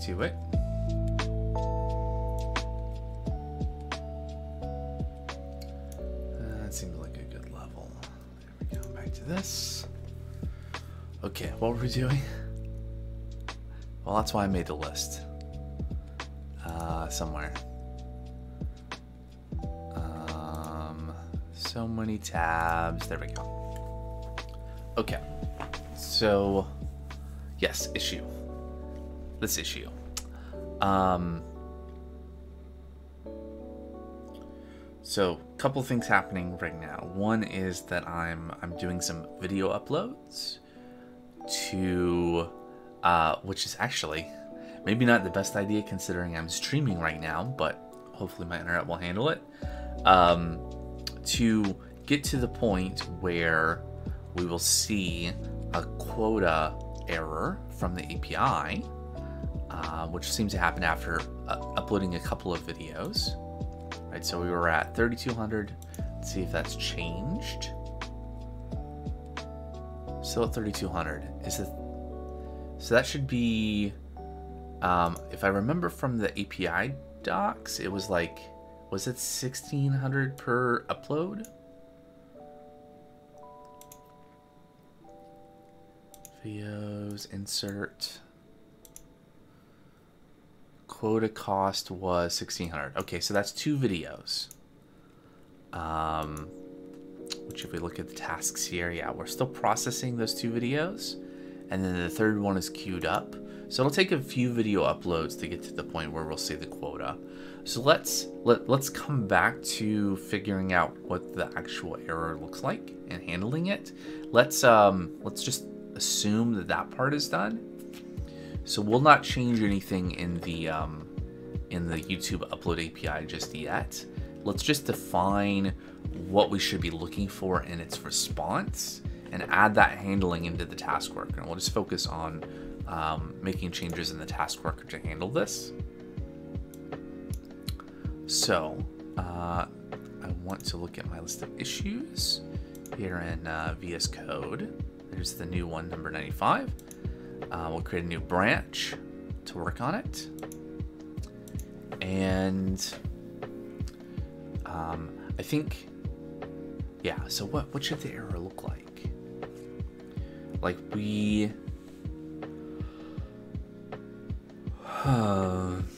to it. That seems like a good level. There we go. Back to this. Okay, what were we doing? Well, that's why I made the list. Uh, somewhere. Um, so many tabs. There we go. Okay. So, yes, issue. This issue. Um, so, a couple things happening right now. One is that I'm I'm doing some video uploads to, uh, which is actually maybe not the best idea considering I'm streaming right now, but hopefully my internet will handle it. Um, to get to the point where we will see a quota error from the API, uh, which seems to happen after uh, uploading a couple of videos. Right, so we were at 3200. Let's see if that's changed. Still at 3200. Is it? So that should be. Um, if I remember from the API docs, it was like, was it 1600 per upload? Videos, insert. Quota cost was 1600. Okay, so that's two videos. Um, which if we look at the tasks here, yeah, we're still processing those two videos. And then the third one is queued up. So it'll take a few video uploads to get to the point where we'll see the quota. So let's let, let's come back to figuring out what the actual error looks like and handling it. Let's um let's just assume that that part is done. So we'll not change anything in the um, in the YouTube upload API just yet. Let's just define what we should be looking for in its response and add that handling into the task worker. And we'll just focus on um, making changes in the task worker to handle this. So uh, I want to look at my list of issues here in uh, VS Code. There's the new one, number 95. Uh, we'll create a new branch to work on it. And um, I think, yeah, so what, what should the error look like? Like we... Uh,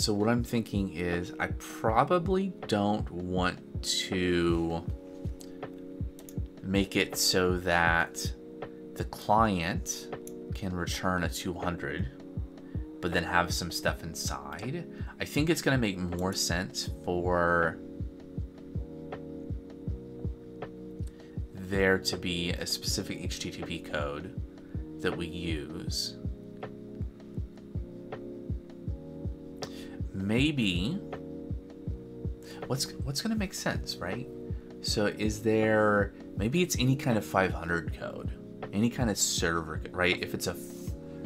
So what I'm thinking is I probably don't want to make it so that the client can return a 200 but then have some stuff inside. I think it's going to make more sense for there to be a specific HTTP code that we use maybe what's what's going to make sense, right? So is there maybe it's any kind of 500 code, any kind of server, right? If it's a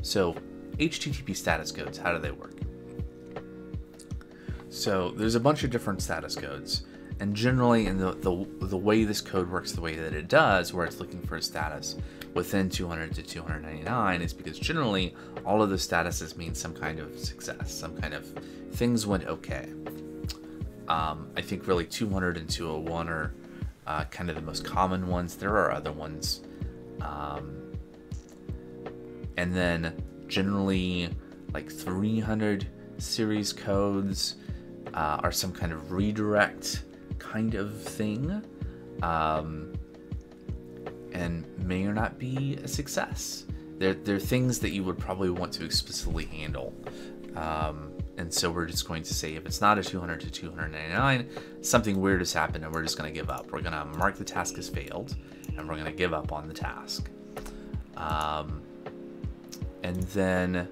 so HTTP status codes, how do they work? So there's a bunch of different status codes, and generally, in the, the the way this code works, the way that it does, where it's looking for a status within 200 to 299, is because generally all of the statuses mean some kind of success, some kind of things went okay. Um, I think really 200 and 201 are uh, kind of the most common ones. There are other ones. Um, and then generally like 300 series codes uh, are some kind of redirect kind of thing. Um, and may or not be a success. They're, they're things that you would probably want to explicitly handle. Um, and so we're just going to say if it's not a 200 to 299, something weird has happened and we're just going to give up. We're going to mark the task as failed and we're going to give up on the task. Um, and then,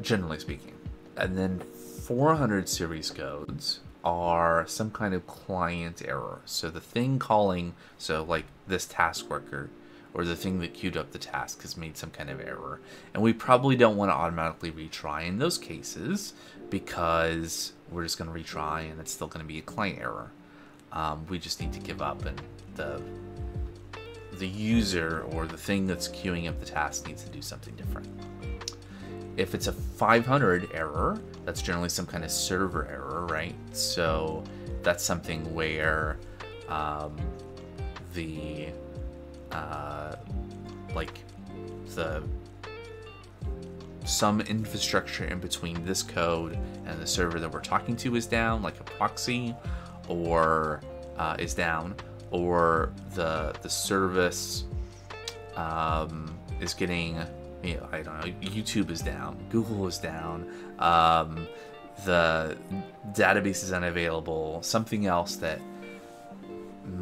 generally speaking, and then 400 series codes are some kind of client error. So the thing calling, so like this task worker, or the thing that queued up the task has made some kind of error. And we probably don't want to automatically retry in those cases because we're just going to retry and it's still going to be a client error. Um, we just need to give up, and the the user or the thing that's queuing up the task needs to do something different. If it's a 500 error, that's generally some kind of server error, right? So that's something where um, the uh, like the some infrastructure in between this code and the server that we're talking to is down, like a proxy, or uh, is down, or the the service um, is getting, I don't know, YouTube is down, Google is down, um, the database is unavailable, something else that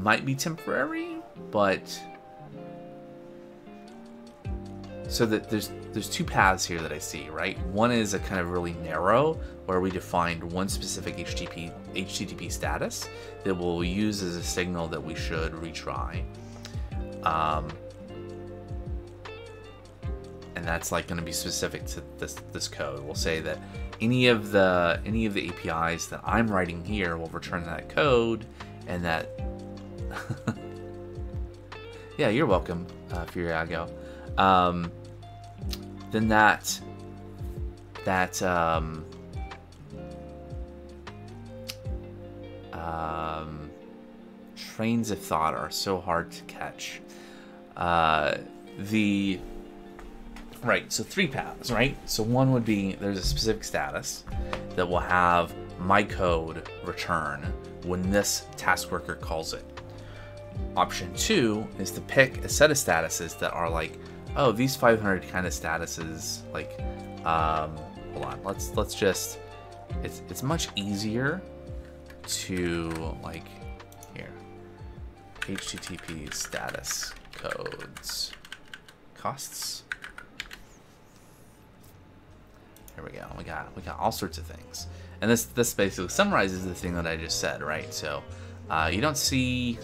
might be temporary, but so that there's there's two paths here that I see, right? One is a kind of really narrow where we defined one specific HTTP HTTP status that we'll use as a signal that we should retry. Um, and that's like going to be specific to this this code. We'll say that any of the any of the APIs that I'm writing here will return that code, and that yeah, you're welcome, uh, Furiago. Um, then that that um, um, trains of thought are so hard to catch. Uh, the right, so three paths, right? So one would be there's a specific status that will have my code return when this task worker calls it. Option two is to pick a set of statuses that are like oh, these 500 kind of statuses, like, um, hold on, let's, let's just, it's, it's much easier to, like, here, HTTP status codes, costs. Here we go. We got we got all sorts of things, and this this basically summarizes the thing that I just said, right? So, uh, you don't see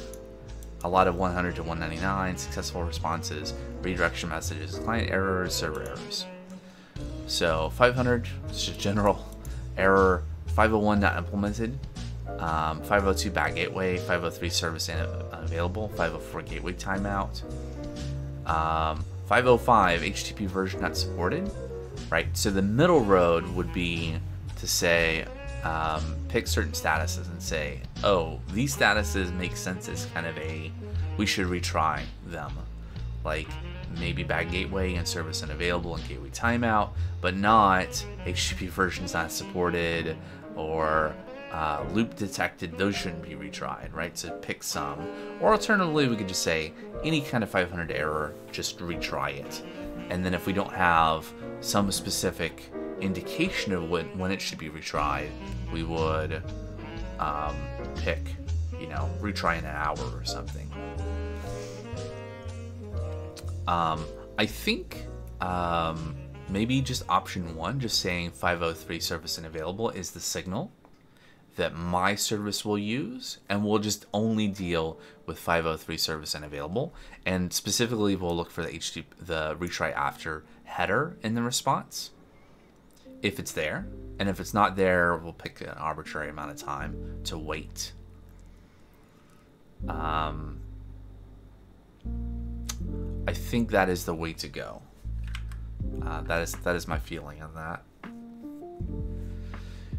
a lot of 100 to 199, successful responses, redirection messages, client errors, server errors. So 500 is just general error, 501 not implemented, um, 502 bad gateway, 503 service unavailable, 504 gateway timeout, um, 505 HTTP version not supported, right? So the middle road would be to say, um, pick certain statuses and say, oh, these statuses make sense as kind of a, we should retry them. Like maybe bad gateway and service unavailable and gateway timeout, but not HTTP versions not supported or uh, loop detected, those shouldn't be retried, right? So pick some. Or alternatively, we could just say any kind of 500 error, just retry it. And then if we don't have some specific indication of when, when it should be retried, we would um, pick, you know, retry in an hour or something. Um, I think um, maybe just option one, just saying 503 service unavailable is the signal that my service will use, and we'll just only deal with 503 service unavailable. And specifically, we'll look for the the retry after header in the response if it's there. And if it's not there, we'll pick an arbitrary amount of time to wait. Um, I think that is the way to go. Uh, that is that is my feeling on that.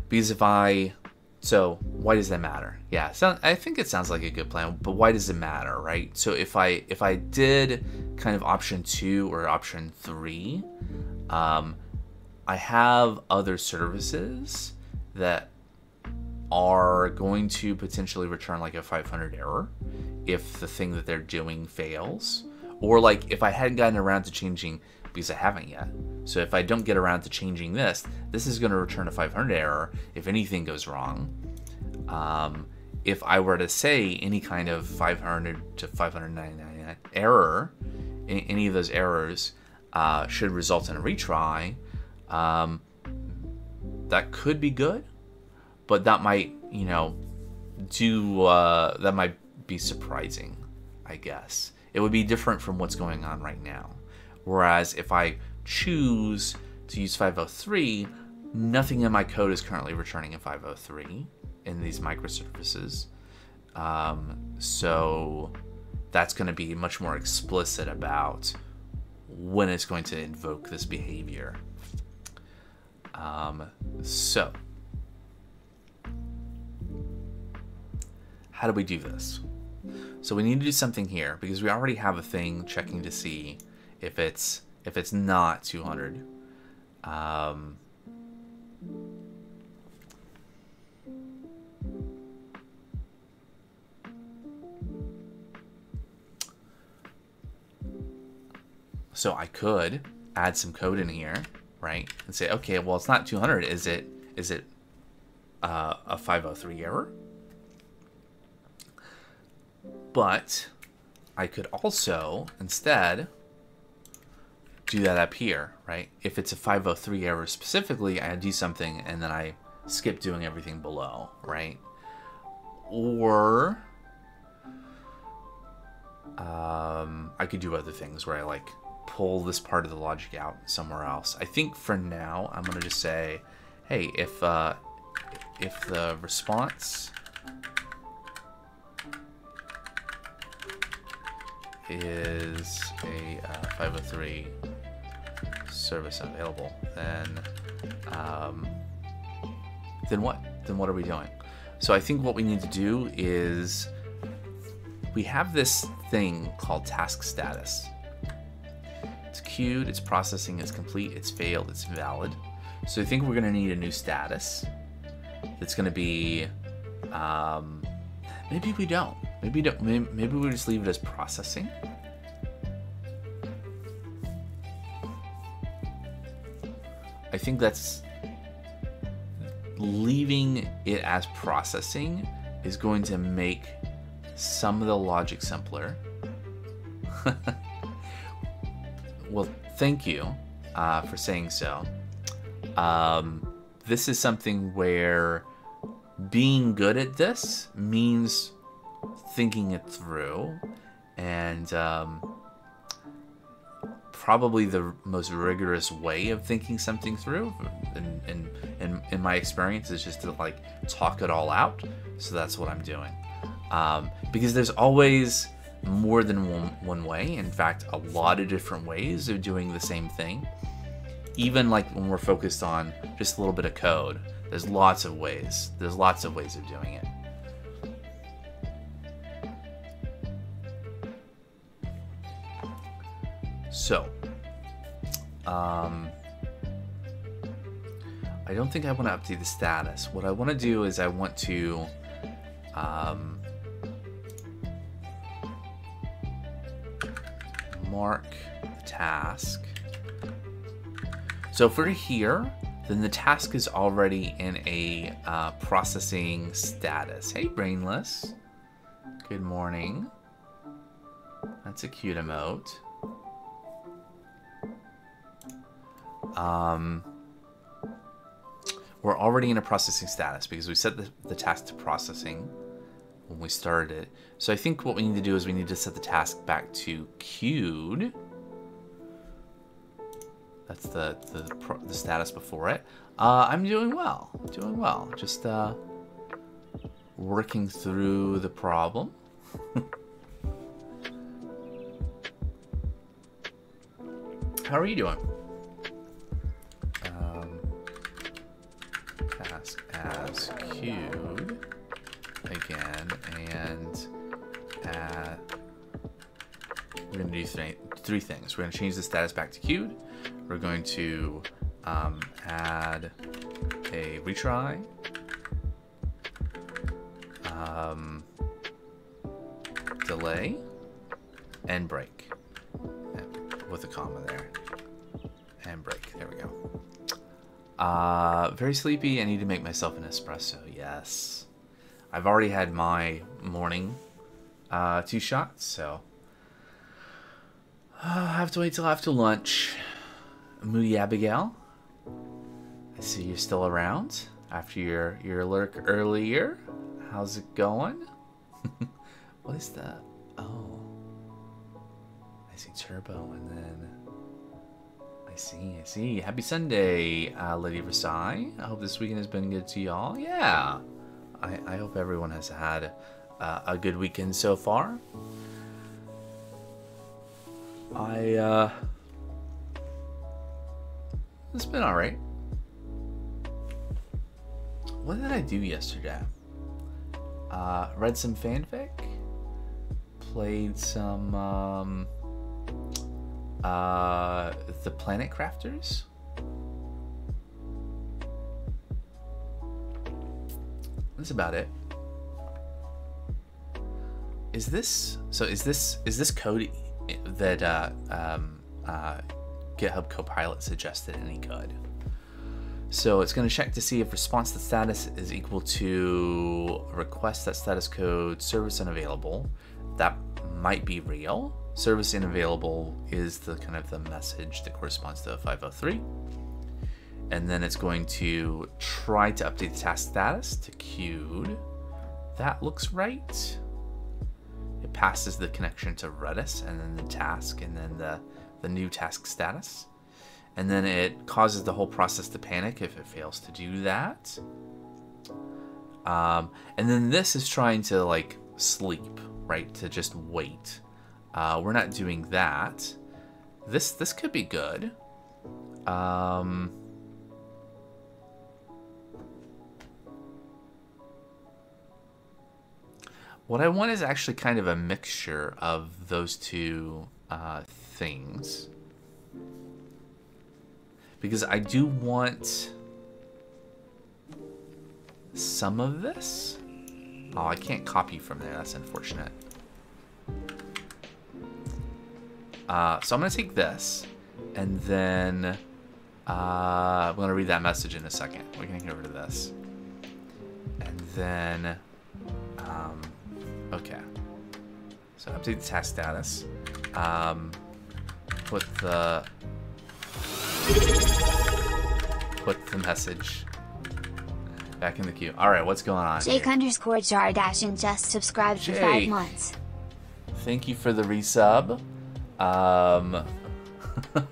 Because if I, so why does that matter? Yeah, so I think it sounds like a good plan, but why does it matter, right? So if I if I did kind of option two or option three, um, I have other services that are going to potentially return like a 500 error if the thing that they're doing fails. Or like if I hadn't gotten around to changing, because I haven't yet. So if I don't get around to changing this, this is going to return a 500 error if anything goes wrong. Um, if I were to say any kind of 500 to 599 error, any of those errors uh, should result in a retry, um, that could be good, but that might, you know, do uh, that might be surprising, I guess. It would be different from what's going on right now. Whereas if I choose to use 503, nothing in my code is currently returning in 503 in these microservices. Um, so that's going to be much more explicit about when it's going to invoke this behavior. Um, so, how do we do this? So we need to do something here because we already have a thing checking to see if it's if it's not 200. Um, so I could add some code in here, right? And say, okay, well, it's not 200. Is it, is it uh, a 503 error? But I could also, instead, do that up here, right? If it's a 503 error specifically, I do something and then I skip doing everything below, right? Or um, I could do other things where I like pull this part of the logic out somewhere else. I think for now, I'm gonna just say, hey, if uh, if the response is a uh, 503 service unavailable, then um, then what? Then what are we doing? So I think what we need to do is we have this thing called task status. It's queued, it's processing, it's complete, it's failed, it's valid. So I think we're going to need a new status that's going to be um, maybe we don't. Maybe don't. Maybe, maybe we just leave it as processing. I think that's leaving it as processing is going to make some of the logic simpler. well, thank you uh, for saying so. Um, this is something where being good at this means thinking it through and um, probably the most rigorous way of thinking something through in, in, in, in, my experience is just to like talk it all out so that's what i'm doing um, because there's always more than one, one way. In fact a lot of different ways of doing the same thing. Even like when we're focused on just a little bit of code there's lots of ways there's lots of ways of doing it. So, um, I don't think I want to update the status. What I want to do is I want to, um, mark the task. So if we're here, then the task is already in a uh, processing status. Hey, Brainless. Good morning. That's a cute emote. um, we're already in a processing status because we set the, the task to processing when we started it. So I think what we need to do is we need to set the task back to queued. That's the, the, the status before it. Uh, I'm doing well, doing well. Just uh, working through the problem. How are you doing? Task as queued again and add, we're going to do th three things. We're going to change the status back to queued. We're going to um, add a retry, um, delay, and break with a comma there. And break. There we go. Uh, very sleepy. I need to make myself an espresso. Yes. I've already had my morning uh, two shots, so uh, I have to wait till after lunch. Moody Abigail, I see you're still around after your your lurk earlier. How's it going? what is that? Oh, I see turbo and then I see, I see. Happy Sunday, uh, Lady Versailles. I hope this weekend has been good to y'all. Yeah. I, I hope everyone has had uh, a good weekend so far. I, uh, it's been alright. What did I do yesterday? Uh, read some fanfic, played some, um, uh, The Planet Crafters. That's about it. Is this so? Is this is this code that uh, um, uh, GitHub Copilot suggested any good? So it's going to check to see if response to status is equal to request that status code service unavailable. That might be real. Service unavailable is the kind of the message that corresponds to 503 and then it's going to try to update the task status to queued. That looks right. It passes the connection to Redis and then the task and then the, the new task status. And then it causes the whole process to panic if it fails to do that. Um, and then this is trying to like sleep, right? To just wait. Uh, we're not doing that. This this could be good. Um, What I want is actually kind of a mixture of those two uh, things. Because I do want some of this. Oh, I can't copy from there. That's unfortunate. Uh, so I'm going to take this. And then uh, I'm going to read that message in a second. We're going to get rid of this. And then... Um, Okay. So update the task status. Um, put the put the message back in the queue. All right, what's going on? Jake here? underscore jar dash and just subscribed Jake. for five months. Thank you for the resub. Um,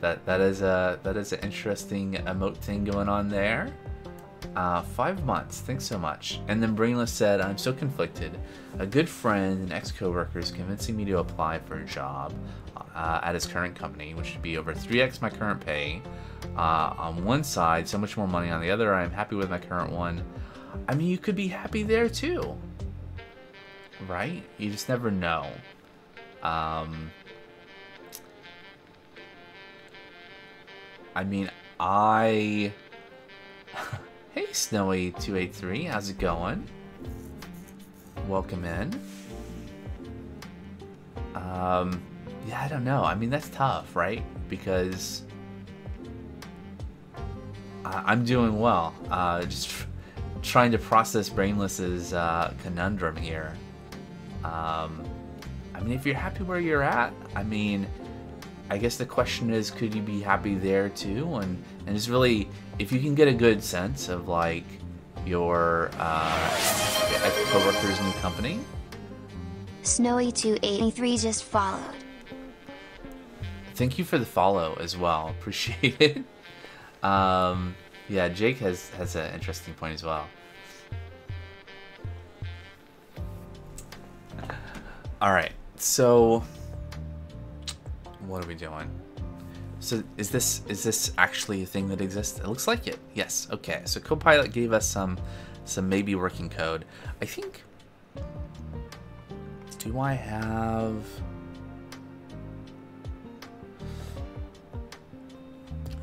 that that is a that is an interesting emote thing going on there. Uh, five months, thanks so much. And then Brainless said, I'm so conflicted. A good friend and ex coworker is convincing me to apply for a job uh, at his current company, which would be over 3x my current pay. Uh, on one side, so much more money on the other. I'm happy with my current one. I mean, you could be happy there too. Right? You just never know. Um, I mean, I. Hey, Snowy283, how's it going? Welcome in. Um, yeah, I don't know. I mean, that's tough, right? Because I'm doing well. Uh, just tr trying to process Brainless's uh, conundrum here. Um, I mean, if you're happy where you're at, I mean, I guess the question is, could you be happy there too? And and it's really if you can get a good sense of like your uh, coworker's new company. Snowy283 just followed. Thank you for the follow as well. Appreciate it. Um, yeah, Jake has has an interesting point as well. All right, so what are we doing? So is this is this actually a thing that exists? It looks like it. Yes. Okay. So Copilot gave us some some maybe working code. I think. Do I have?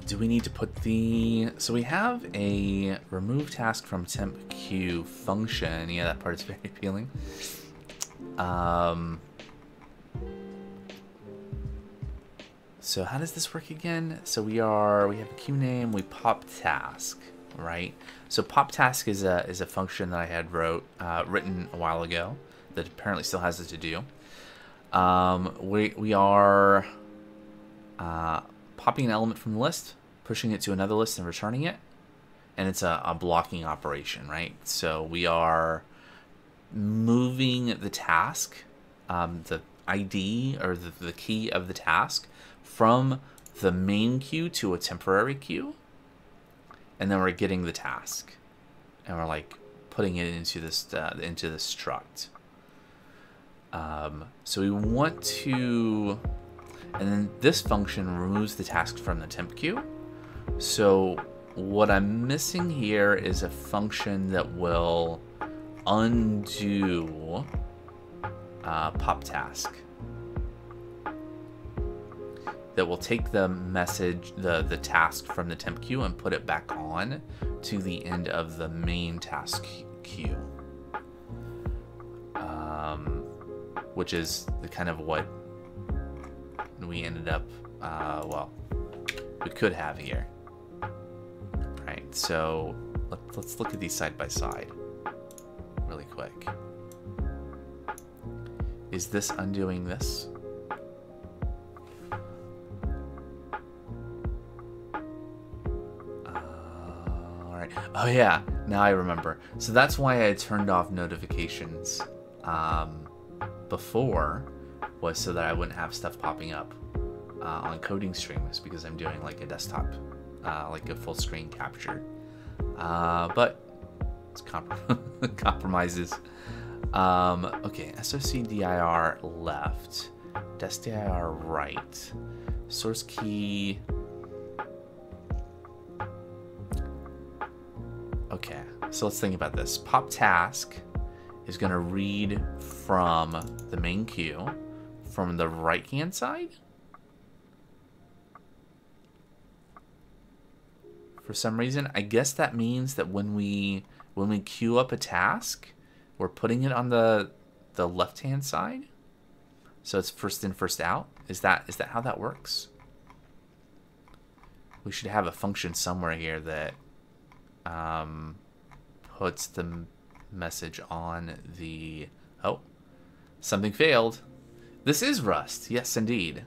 Do we need to put the... So we have a remove task from temp queue function. Yeah, that part is very appealing. Um, So how does this work again? So we are, we have a queue name, we pop task, right? So pop task is a, is a function that I had wrote, uh, written a while ago that apparently still has it to do. Um, we, we are uh, popping an element from the list, pushing it to another list and returning it. And it's a, a blocking operation, right? So we are moving the task, um, the ID or the, the key of the task from the main queue to a temporary queue. And then we're getting the task. And we're like putting it into this uh, into this struct. Um, so we want to, and then this function removes the task from the temp queue. So what I'm missing here is a function that will undo uh, pop task that will take the message, the, the task from the temp queue and put it back on to the end of the main task queue. Um, which is the kind of what we ended up, uh, well, we could have here. Right, so let, let's look at these side by side really quick. Is this undoing this? Oh yeah, now I remember. So that's why I turned off notifications um, before, was so that I wouldn't have stuff popping up uh, on coding streams because I'm doing like a desktop, uh, like a full screen capture. Uh, but it's comprom compromises. Um, okay, SOC dir left, desc dir right, source key Okay, so let's think about this. Pop task is going to read from the main queue from the right hand side. For some reason, I guess that means that when we when we queue up a task, we're putting it on the the left hand side. So it's first in, first out. Is that is that how that works? We should have a function somewhere here that um, puts the message on the... Oh, something failed. This is Rust. Yes, indeed.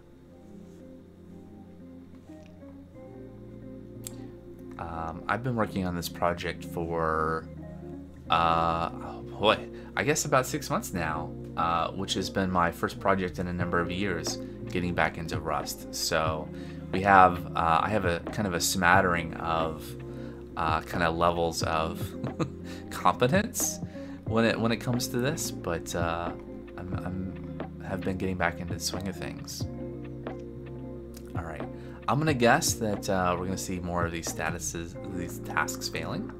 Um, I've been working on this project for, uh, oh boy, I guess about six months now, uh, which has been my first project in a number of years, getting back into Rust. So we have, uh, I have a kind of a smattering of uh, kind of levels of competence when it when it comes to this, but uh, I'm, I'm have been getting back into the swing of things. All right, I'm gonna guess that uh, we're gonna see more of these statuses, these tasks failing.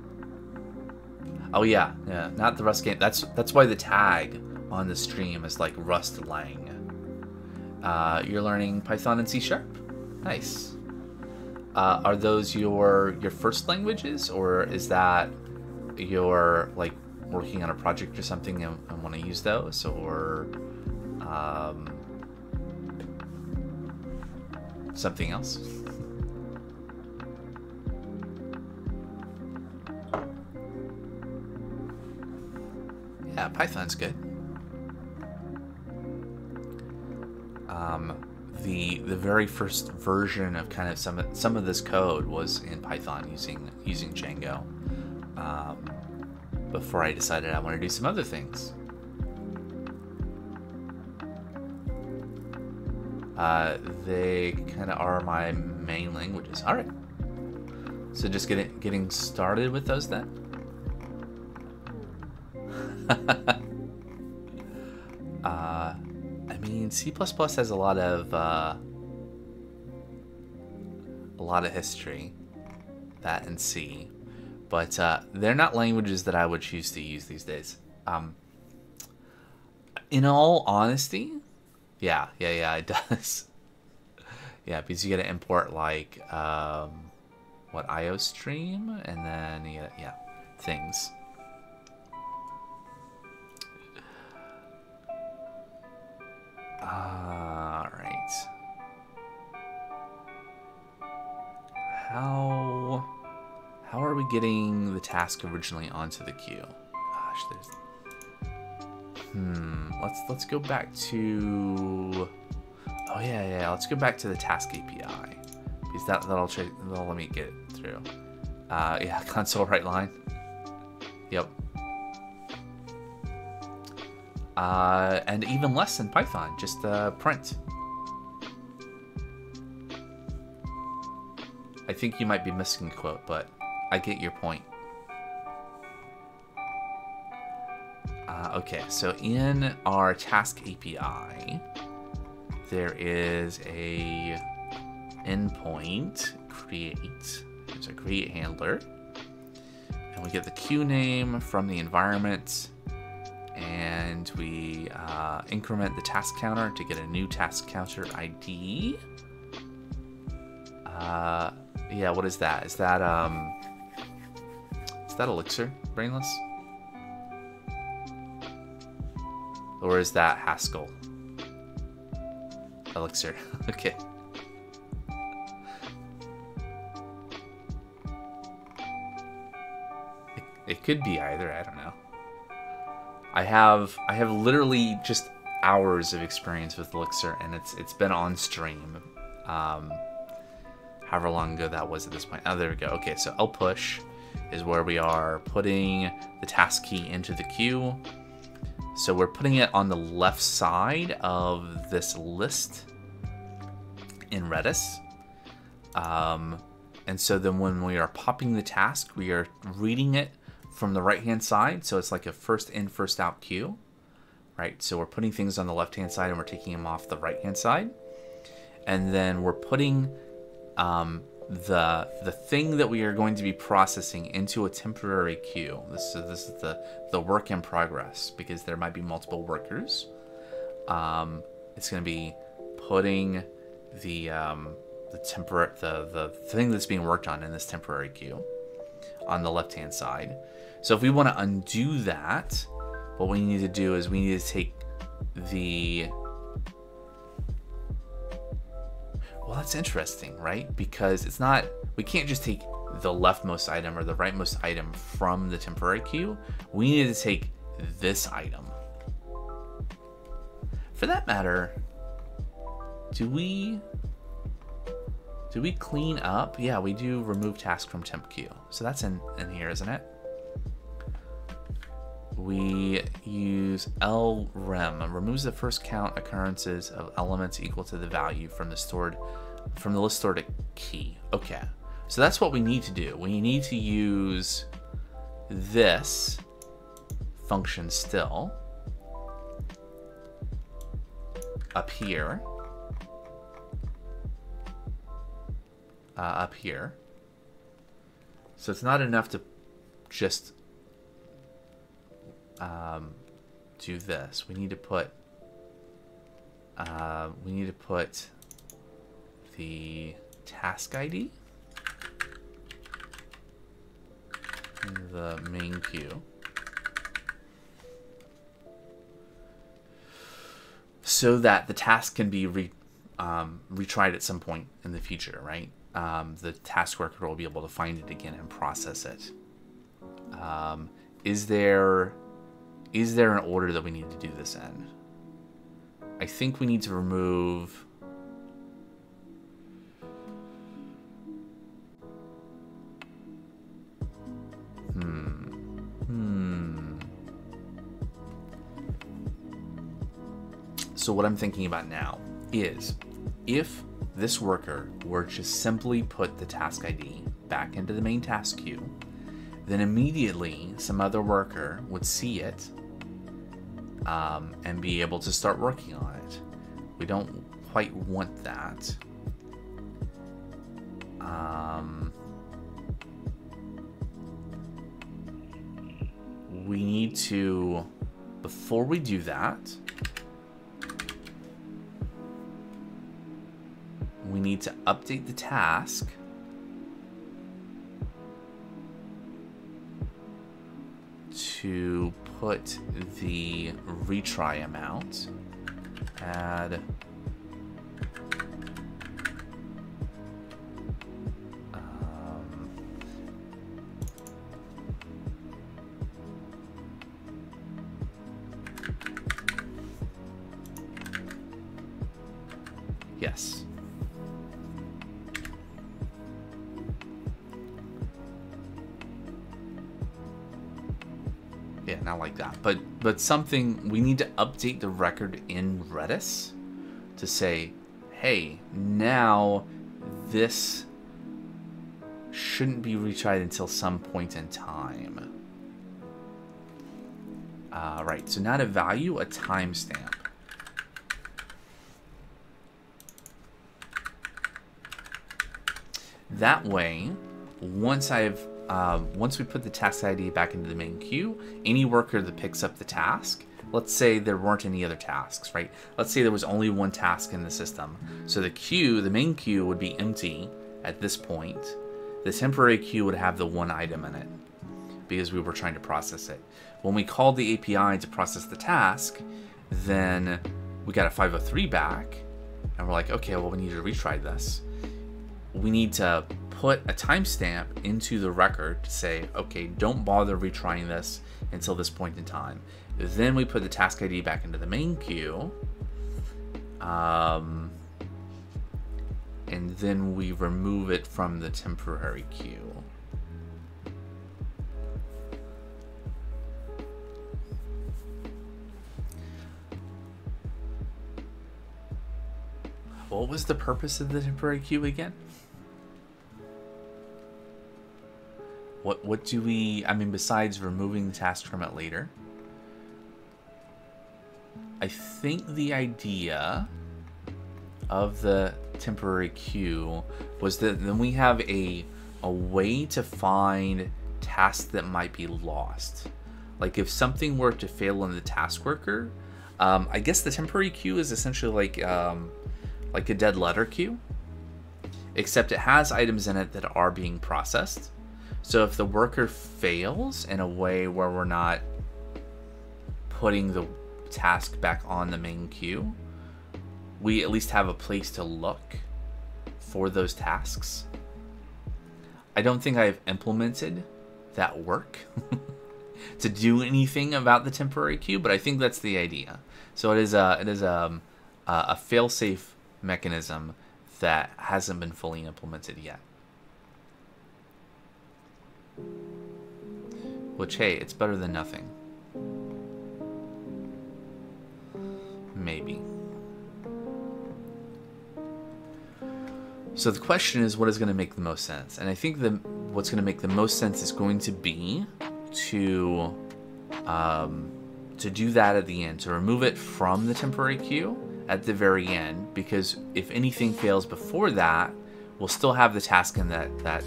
Oh yeah, yeah, not the Rust game. That's that's why the tag on the stream is like Rust Lang. Uh, you're learning Python and C Sharp. Nice. Uh, are those your your first languages, or is that your like working on a project or something and, and want to use those, or um, something else? yeah, Python's good. Um, the the very first version of kind of some of, some of this code was in Python using using Django. Um, before I decided I want to do some other things. Uh, they kind of are my main languages. All right. So just getting getting started with those then. C++ has a lot of uh, a lot of history, that and C, but uh, they're not languages that I would choose to use these days. Um, in all honesty, yeah, yeah, yeah, it does. yeah, because you got to import like um, what IOStream, and then yeah, yeah, things. Alright. How... How are we getting the task originally onto the queue? Gosh, there's... Hmm, let's let's go back to... Oh yeah, yeah, let's go back to the task API. Because that, that'll, that'll let me get through. Uh, yeah, console write line. Yep. Uh, and even less in Python, just uh, print. I think you might be missing a quote, but I get your point. Uh, okay, so in our task API, there is a endpoint create. There's a create handler. And we get the queue name from the environment. And we uh, increment the task counter to get a new task counter ID. Uh, yeah, what is that? Is that, um, is that Elixir, Brainless? Or is that Haskell? Elixir, okay. It, it could be either, I don't know. I have I have literally just hours of experience with Elixir and it's it's been on stream. Um, however long ago that was at this point. Oh, there we go. Okay, so L push is where we are putting the task key into the queue. So we're putting it on the left side of this list in Redis. Um, and so then when we are popping the task, we are reading it from the right hand side. So it's like a first in, first out queue, right? So we're putting things on the left hand side and we're taking them off the right hand side. And then we're putting um, the the thing that we are going to be processing into a temporary queue. This is this is the the work in progress because there might be multiple workers. Um, it's going to be putting the um, the temporary the the thing that's being worked on in this temporary queue on the left hand side. So if we want to undo that, what we need to do is we need to take the well, that's interesting, right? Because it's not, we can't just take the leftmost item or the rightmost item from the temporary queue. We need to take this item. For that matter, do we, do we clean up? Yeah, we do remove task from temp queue. So that's in, in here, isn't it? We use lrem removes the first count occurrences of elements equal to the value from the stored from the list stored key. Okay so that's what we need to do. We need to use this function still up here uh, up here. So it's not enough to just um, do this. We need to put uh, we need to put the task ID in the main queue. So that the task can be re, um, retried at some point in the future, right? Um, the task worker will be able to find it again and process it. Um, is there is there an order that we need to do this in? I think we need to remove... Hmm. Hmm. So what I'm thinking about now is if this worker were to simply put the task ID back into the main task queue, then immediately some other worker would see it um, and be able to start working on it. We don't quite want that. Um, we need to, before we do that, we need to update the task to put the retry amount, add But something we need to update the record in Redis to say, hey, now this shouldn't be retried until some point in time. Uh, right, so not a value, a timestamp. That way, once I've um, once we put the task ID back into the main queue, any worker that picks up the task, let's say there weren't any other tasks, right? Let's say there was only one task in the system. So the queue, the main queue would be empty at this point. The temporary queue would have the one item in it because we were trying to process it. When we called the API to process the task, then we got a 503 back and we're like, okay, well, we need to retry this. We need to put a timestamp into the record to say, okay, don't bother retrying this until this point in time. Then we put the task ID back into the main queue. Um, and then we remove it from the temporary queue. What was the purpose of the temporary queue again? What what do we I mean besides removing the task from it later? I think the idea of the temporary queue was that then we have a a way to find tasks that might be lost. Like if something were to fail in the task worker, um, I guess the temporary queue is essentially like um, like a dead letter queue, except it has items in it that are being processed. So if the worker fails in a way where we're not putting the task back on the main queue, we at least have a place to look for those tasks. I don't think I've implemented that work to do anything about the temporary queue, but I think that's the idea. So it is a it is a um, a, a fail-safe mechanism that hasn't been fully implemented yet. Which, hey, it's better than nothing. Maybe. So the question is, what is going to make the most sense? And I think the what's going to make the most sense is going to be to um, to do that at the end, to remove it from the temporary queue at the very end, because if anything fails before that, we'll still have the task in that that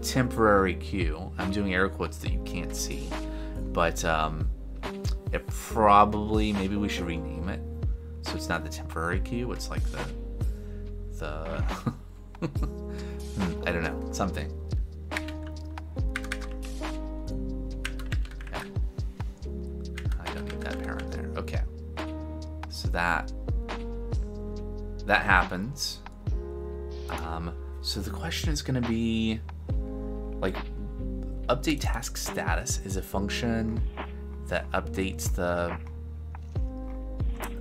temporary queue. I'm doing air quotes that you can't see, but um, it probably maybe we should rename it so it's not the temporary queue. It's like the the I don't know something. Yeah. I don't need that parent there. Okay, so that that happens. Um, so the question is going to be like update task status is a function that updates the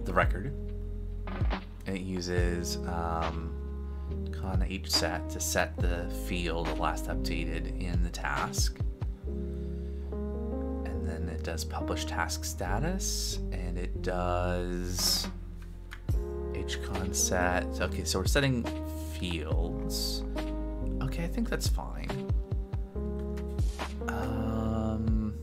the record. And it uses um, con hset to set the field last updated in the task. And then it does publish task status and it does hcon set. Okay so we're setting fields okay i think that's fine. Um,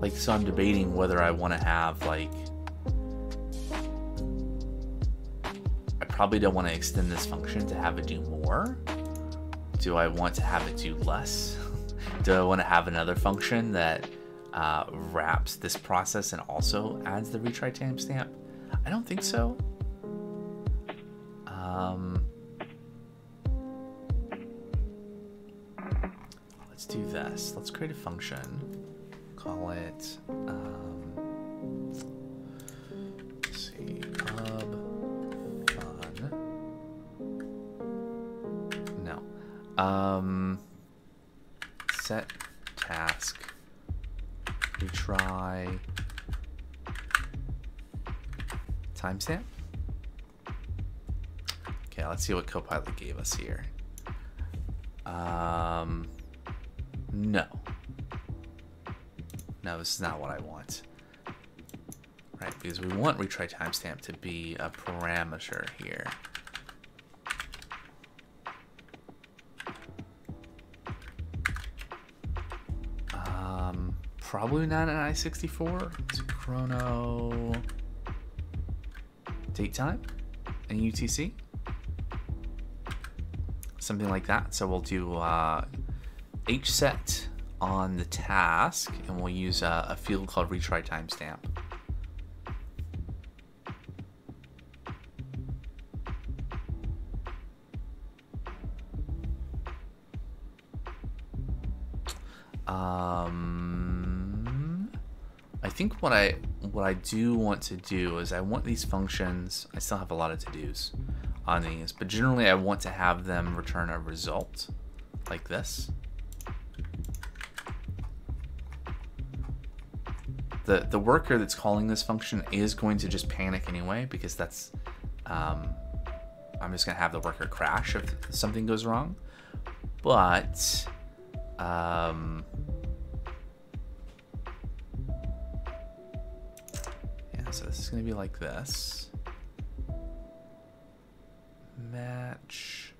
like so i'm debating whether i want to have like i probably don't want to extend this function to have it do more. Do i want to have it do less? Do i want to have another function that uh, wraps this process and also adds the retry timestamp i don't think so um, let's do this. Let's create a function. Call it, um, let's see, pub fun. No. Um, set task retry timestamp. Okay, let's see what Copilot gave us here. Um, no. No, this is not what I want. Right, because we want retry timestamp to be a parameter here. probably not an i64. It's chrono date time and UTC. Something like that. So we'll do uh, H set on the task and we'll use a, a field called retry timestamp. Um, I think what I what I do want to do is I want these functions. I still have a lot of to dos on these, but generally I want to have them return a result like this. The the worker that's calling this function is going to just panic anyway because that's um, I'm just gonna have the worker crash if something goes wrong, but um, is going to be like this. Match.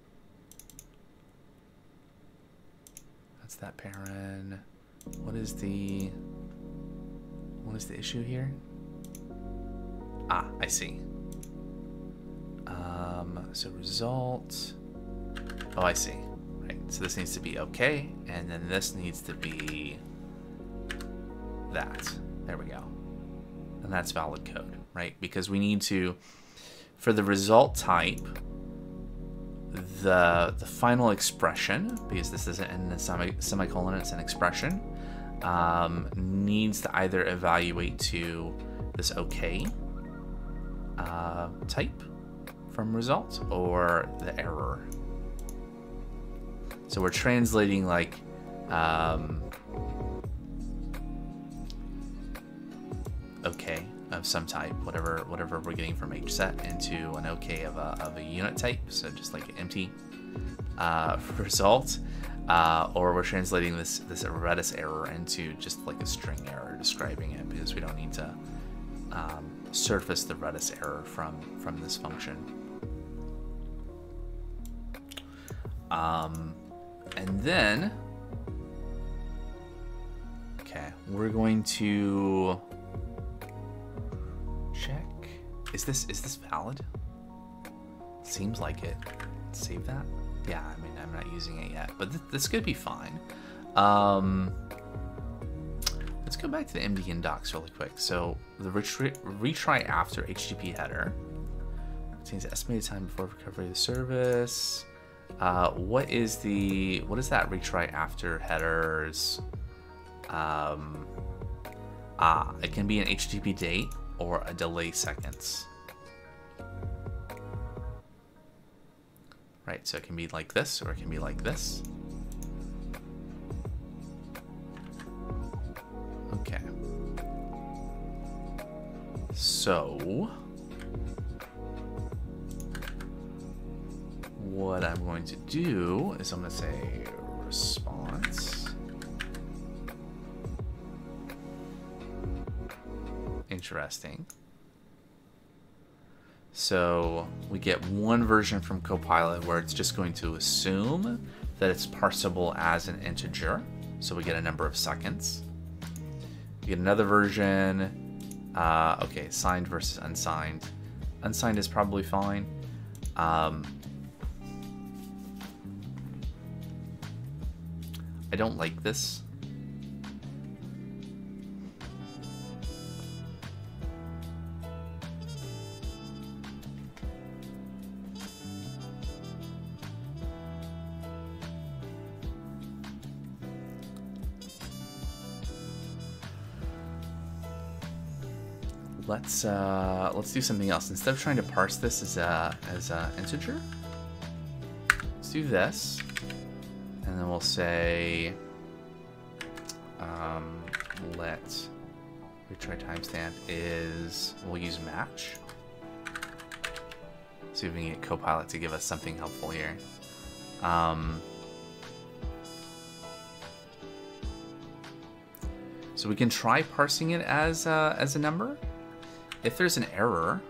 That's that parent. What is the... What is the issue here? Ah, I see. Um, so result. Oh, I see. Right, so this needs to be okay, and then this needs to be that. There we go. And that's valid code, right? Because we need to, for the result type, the the final expression, because this isn't in the semi, semicolon, it's an expression, um, needs to either evaluate to this okay uh, type from result or the error so we're translating like um, of some type, whatever whatever we're getting from each set, into an okay of a, of a unit type, so just like an empty uh, result, uh, or we're translating this this Redis error into just like a string error describing it because we don't need to um, surface the Redis error from from this function. Um, and then, okay, we're going to check. Is this is this valid? Seems like it. Save that. Yeah, I mean I'm not using it yet, but th this could be fine. Um, let's go back to the MDN docs really quick. So the retry, retry after HTTP header contains estimated time before recovery of the service. Uh, what is the what is that retry after headers? Um, ah, it can be an HTTP date or a delay seconds. Right, so it can be like this or it can be like this. Okay. So what I'm going to do is I'm going to say Interesting. So we get one version from Copilot where it's just going to assume that it's parsable as an integer. So we get a number of seconds. We get another version. Uh, okay, signed versus unsigned. Unsigned is probably fine. Um, I don't like this. Let's uh, let's do something else. Instead of trying to parse this as a as an integer, let's do this. And then we'll say, um, let retry timestamp is, we'll use match. See if we can get Copilot to give us something helpful here. Um, so we can try parsing it as, uh, as a number. If there's an error,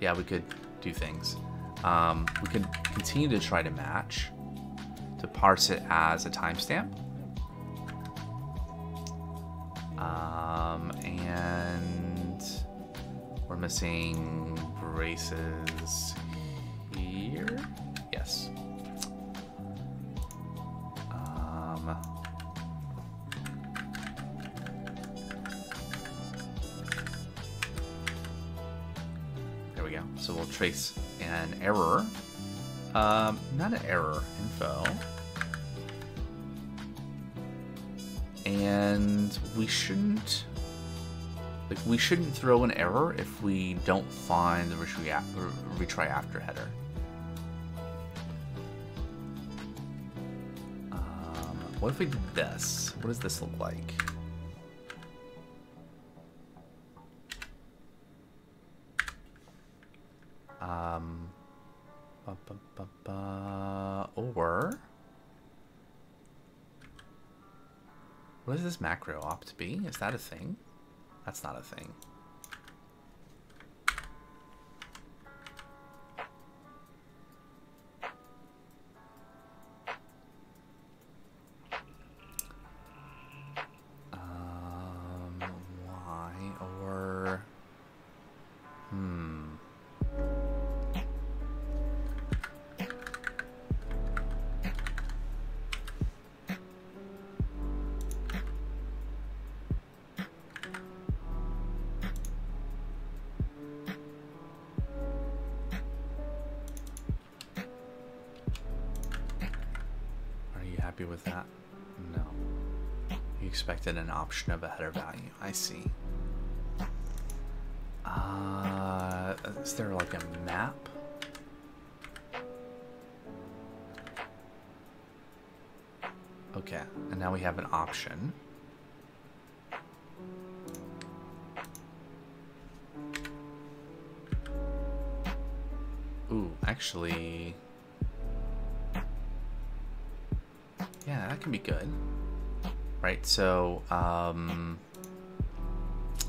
yeah, we could do things. Um, we can continue to try to match to parse it as a timestamp. Um, and we're missing braces trace an error. Um, not an error, info. And we shouldn't like we shouldn't throw an error if we don't find the retry, retry after header. Um, what if we did this? What does this look like? This macro opt be? Is that a thing? That's not a thing. An option of a header value. I see. Uh, is there like a map? Okay, and now we have an option. Ooh, actually... Yeah, that can be good. Right, so, um...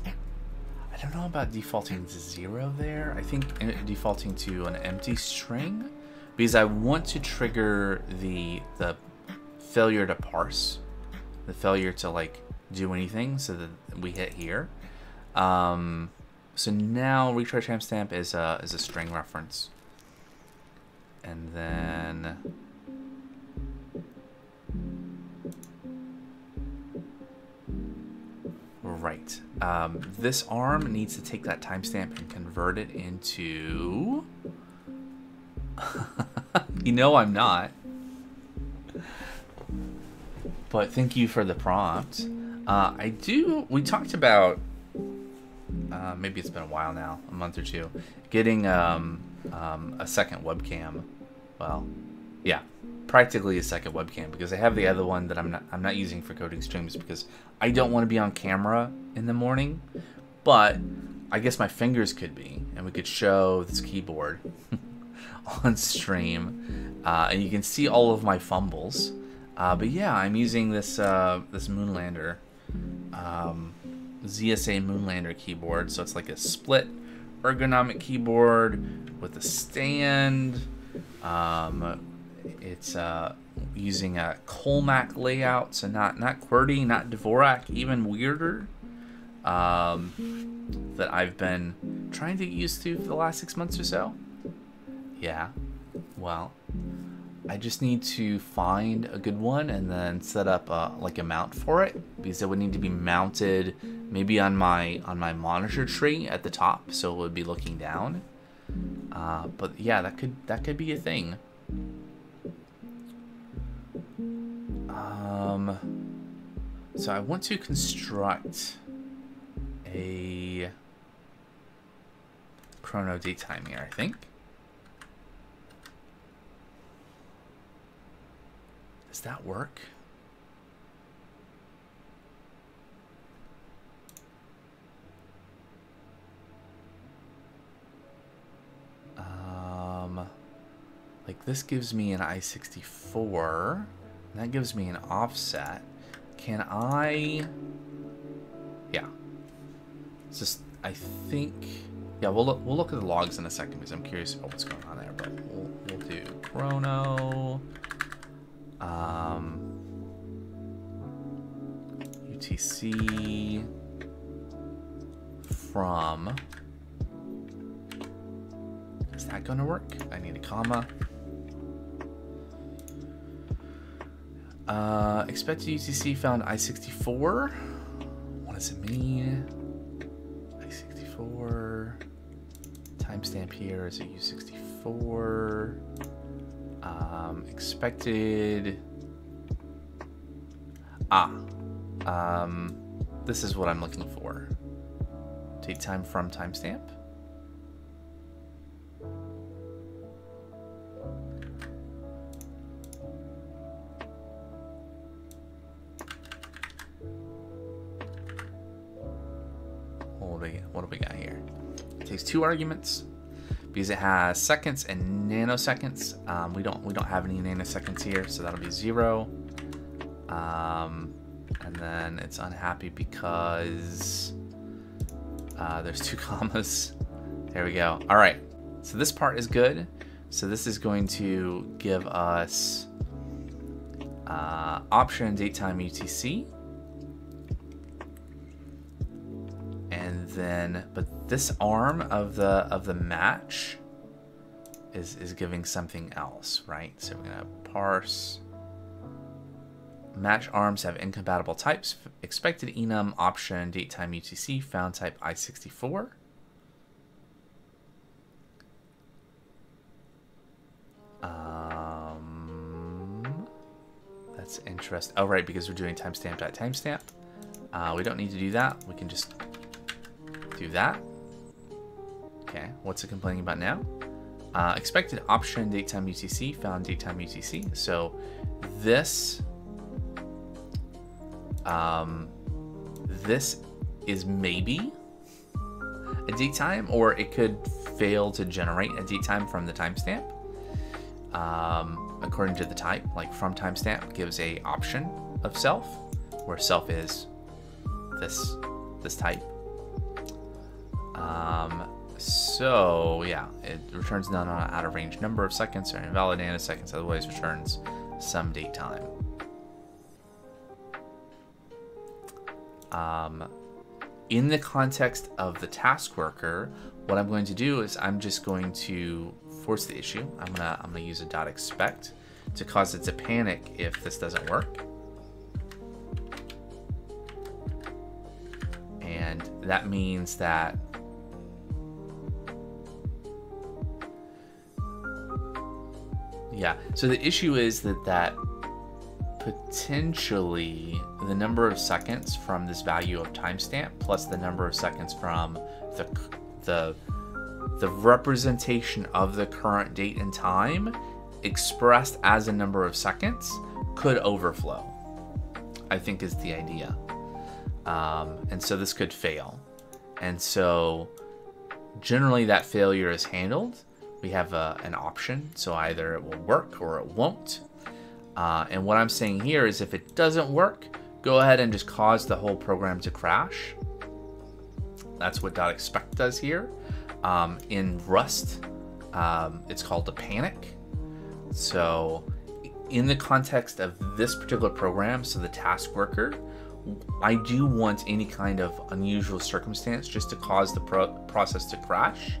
I don't know about defaulting to zero there. I think uh, defaulting to an empty string because I want to trigger the the failure to parse, the failure to like do anything so that we hit here. Um, so now retry timestamp is a, is a string reference. And then... Um, this arm needs to take that timestamp and convert it into... you know I'm not. But thank you for the prompt. Uh, I do... We talked about... Uh, maybe it's been a while now, a month or two, getting um, um, a second webcam. Well, yeah, practically a second webcam because I have the other one that I'm not I'm not using for coding streams because I don't want to be on camera in the morning, but I guess my fingers could be, and we could show this keyboard on stream, uh, and you can see all of my fumbles. Uh, but yeah, I'm using this uh, this Moonlander um, ZSA Moonlander keyboard, so it's like a split ergonomic keyboard with a stand. Um, it's uh, using a Colemak layout, so not not QWERTY, not Dvorak, even weirder. Um, that I've been trying to get used to for the last six months or so. Yeah, well, I just need to find a good one and then set up uh, like a mount for it because it would need to be mounted maybe on my on my monitor tree at the top, so it would be looking down. Uh, but yeah, that could that could be a thing. Um, so I want to construct a chrono date time here, I think. Does that work? Um, like this gives me an I-64. That gives me an offset. Can I... Yeah. It's just, I think... Yeah, we'll look, we'll look at the logs in a second because I'm curious about what's going on there. But we'll, we'll do chrono. Um, UTC from. Is that going to work? I need a comma. Uh, expected UTC found I-64. What does it mean? I-64. Timestamp here is a U64. Um, expected. Ah. Um, this is what I'm looking for. Date time from timestamp. Two arguments because it has seconds and nanoseconds. Um, we don't we don't have any nanoseconds here, so that'll be zero. Um, and then it's unhappy because uh, there's two commas. There we go. All right, so this part is good. So this is going to give us uh, option date time UTC. And then, but this arm of the of the match is is giving something else, right? So we're gonna parse. Match arms have incompatible types. Expected enum option date time UTC found type I64. Um, that's interesting. Oh, right, because we're doing timestamp at timestamp. Uh, we don't need to do that. We can just do that. Okay, what's it complaining about now? Uh, expected option datetime UTC found datetime UTC. So this um, this is maybe a date time, or it could fail to generate a date time from the timestamp. Um, according to the type, like from timestamp gives a option of self, where self is this this type. Um, so yeah, it returns none on an out of range number of seconds or invalid nanoseconds, otherwise returns some date time. Um, in the context of the task worker, what I'm going to do is I'm just going to force the issue. I'm gonna I'm gonna use a dot expect to cause it to panic if this doesn't work. And that means that yeah. So the issue is that that potentially the number of seconds from this value of timestamp plus the number of seconds from the the the representation of the current date and time expressed as a number of seconds could overflow. I think is the idea, um, and so this could fail, and so generally that failure is handled. We have a, an option, so either it will work or it won't. Uh, and what I'm saying here is if it doesn't work, go ahead and just cause the whole program to crash. That's what .expect does here. Um, in Rust, um, it's called a panic. So in the context of this particular program, so the task worker, I do want any kind of unusual circumstance just to cause the pro process to crash.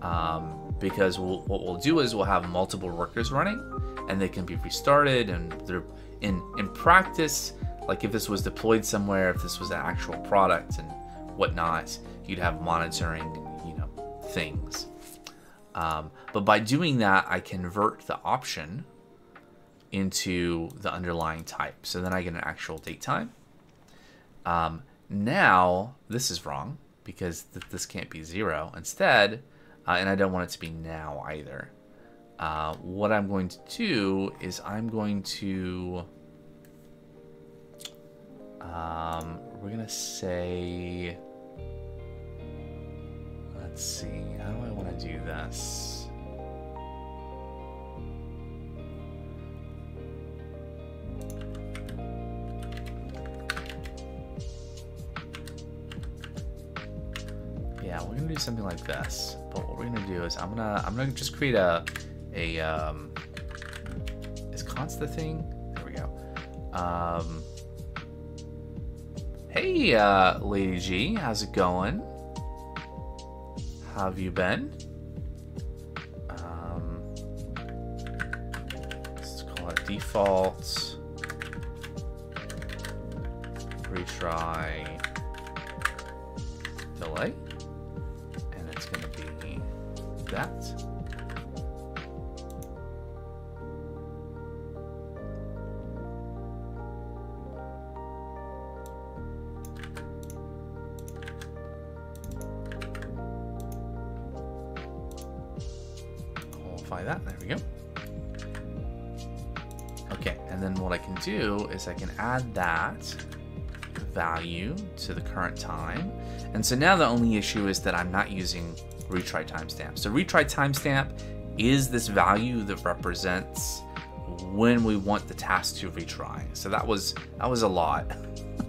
Um, because we'll, what we'll do is we'll have multiple workers running and they can be restarted and they're in in practice. Like if this was deployed somewhere if this was an actual product and whatnot you'd have monitoring you know things. Um, but by doing that i convert the option into the underlying type. So then i get an actual date time. Um, now this is wrong because th this can't be zero. Instead uh, and I don't want it to be now either. Uh, what I'm going to do is I'm going to, um, we're going to say, let's see, how do I want to do this? Yeah, we're gonna do something like this. But what we're gonna do is I'm gonna I'm gonna just create a a um is const the thing? There we go. Um Hey, uh, Lady G, how's it going? How have you been? Um, let's call it default. Retry delay. That. Qualify that. There we go. Okay, and then what I can do is I can add that value to the current time. And so now the only issue is that I'm not using retry timestamp. So retry timestamp is this value that represents when we want the task to retry. So that was that was a lot.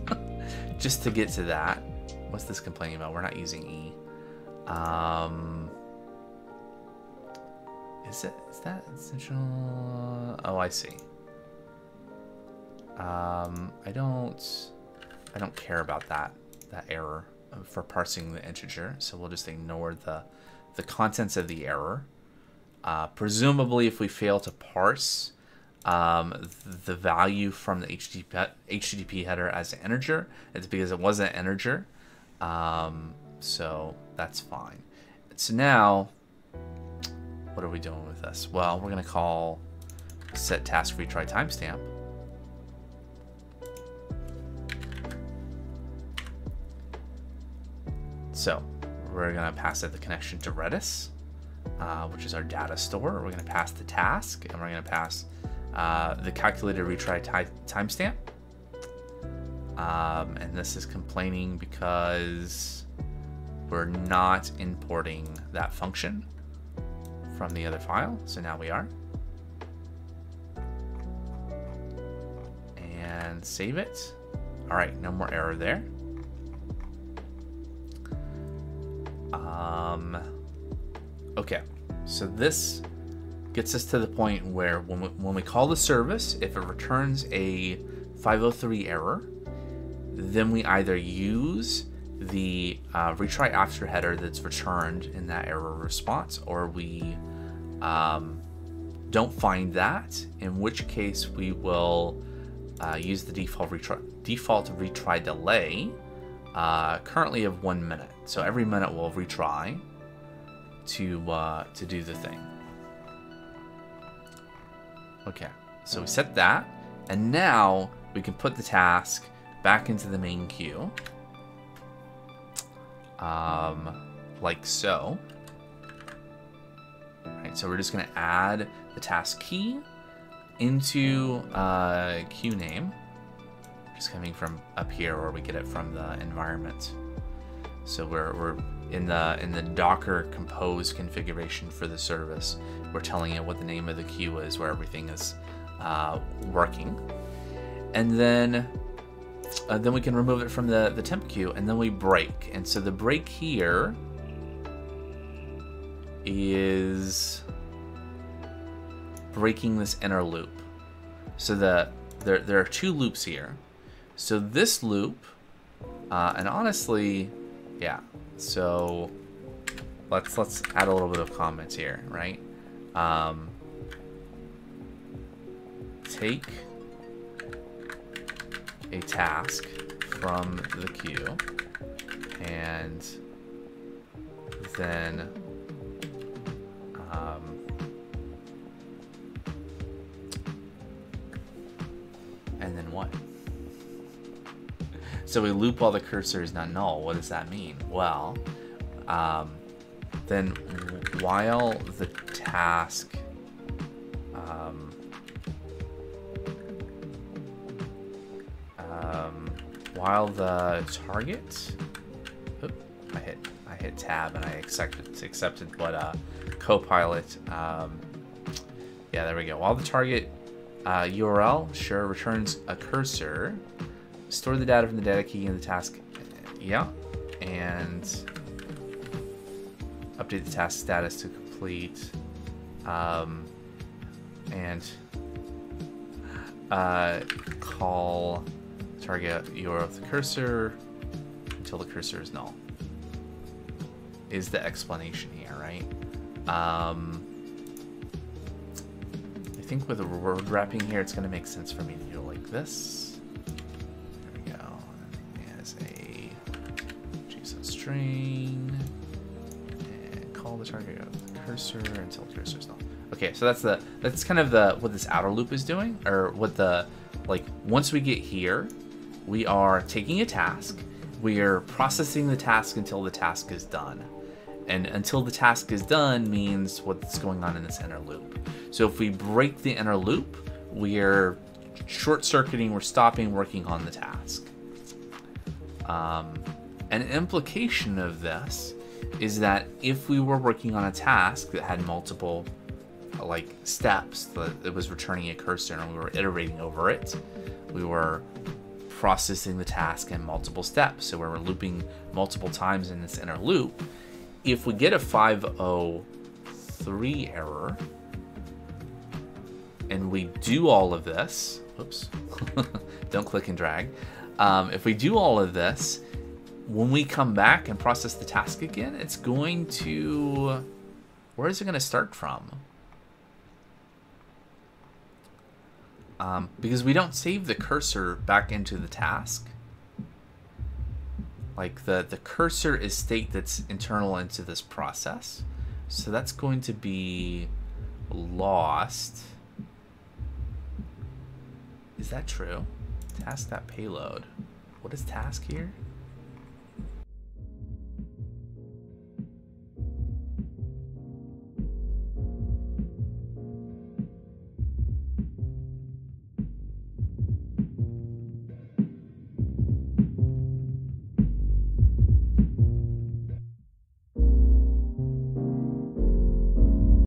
Just to get to that. What's this complaining about? We're not using E. Um, is it is that essential? Oh, I see. Um, I don't I don't care about that that error for parsing the integer, so we'll just ignore the the contents of the error. Uh, presumably, if we fail to parse um, the value from the HTTP, HTTP header as an integer, it's because it wasn't an integer. Um, so that's fine. So now, what are we doing with this? Well, we're going to call set task retry timestamp. So we're to pass it the connection to Redis, uh, which is our data store. We're to pass the task, and we're to pass uh, the calculated retry timestamp. Um, and this is complaining because we're not importing that function from the other file. So now we are. And save it. All right, no more error there. Okay, so this gets us to the point where when we, when we call the service, if it returns a 503 error, then we either use the uh, retry after header that's returned in that error response, or we um, don't find that, in which case we will uh, use the default retry, default retry delay, uh, currently of one minute. So every minute we'll retry to uh, to do the thing. Okay, so we set that, and now we can put the task back into the main queue, um, like so. All right, so we're just gonna add the task key into uh, queue name, just coming from up here, or we get it from the environment. So we're, we're in the in the Docker compose configuration for the service. We're telling it what the name of the queue is, where everything is uh, working, and then uh, then we can remove it from the the temp queue, and then we break. And so the break here is breaking this inner loop. So the there there are two loops here. So this loop, uh, and honestly, yeah. So let's let's add a little bit of comments here, right? Um, take a task from the queue and then um, and then what? So we loop while the cursor is not null. What does that mean? Well, um, then while the task um, um, while the target oops, I hit I hit tab and I accepted accepted what uh, Copilot um, yeah there we go while the target uh, URL sure returns a cursor store the data from the data key in the task, yeah, and update the task status to complete, um, and uh, call target URL with the cursor until the cursor is null. Is the explanation here, right? Um, I think with the word wrapping here, it's going to make sense for me to do it like this. And call the target with the cursor until the cursor is null. Okay, so that's the that's kind of the what this outer loop is doing, or what the like once we get here, we are taking a task, we are processing the task until the task is done. And until the task is done means what's going on in this inner loop. So if we break the inner loop, we're short circuiting, we're stopping working on the task. Um, an implication of this is that if we were working on a task that had multiple like steps that it was returning a cursor and we were iterating over it we were processing the task in multiple steps. So we were looping multiple times in this inner loop. If we get a 503 error and we do all of this oops don't click and drag. Um, if we do all of this when we come back and process the task again it's going to where is it going to start from um, because we don't save the cursor back into the task. Like the, the cursor is state that's internal into this process. So that's going to be lost. Is that true? Task that payload. What is task here?